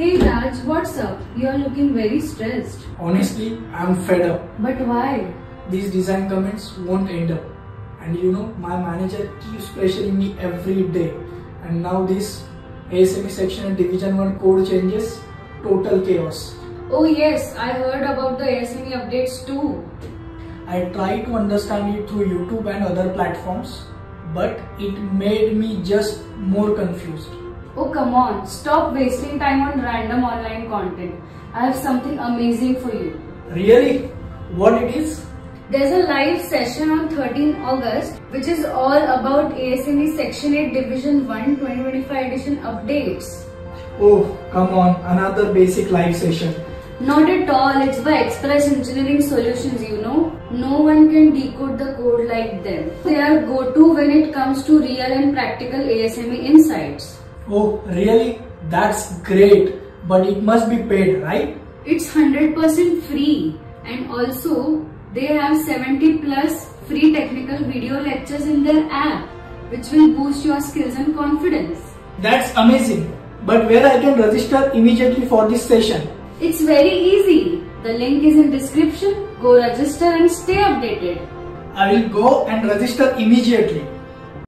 Hey Raj, what's up? You're looking very stressed. Honestly, I'm fed up. But why? These design comments won't end up. And you know, my manager keeps pressuring me every day. And now this ASME section 8 Division 1 code changes, total chaos. Oh yes, I heard about the ASME updates too. I tried to understand it through YouTube and other platforms, but it made me just more confused. Oh come on, stop wasting time on random online content. I have something amazing for you. Really? What it is? There's a live session on 13 August which is all about ASME Section 8 Division 1 2025 edition updates. Oh, come on, another basic live session. Not at all, it's by Express Engineering Solutions, you know. No one can decode the code like them. They are go-to when it comes to real and practical ASME insights. Oh, really? That's great. But it must be paid, right? It's 100% free and also they have 70 plus free technical video lectures in their app which will boost your skills and confidence. That's amazing. But where I can register immediately for this session? It's very easy. The link is in description. Go register and stay updated. I will go and register immediately.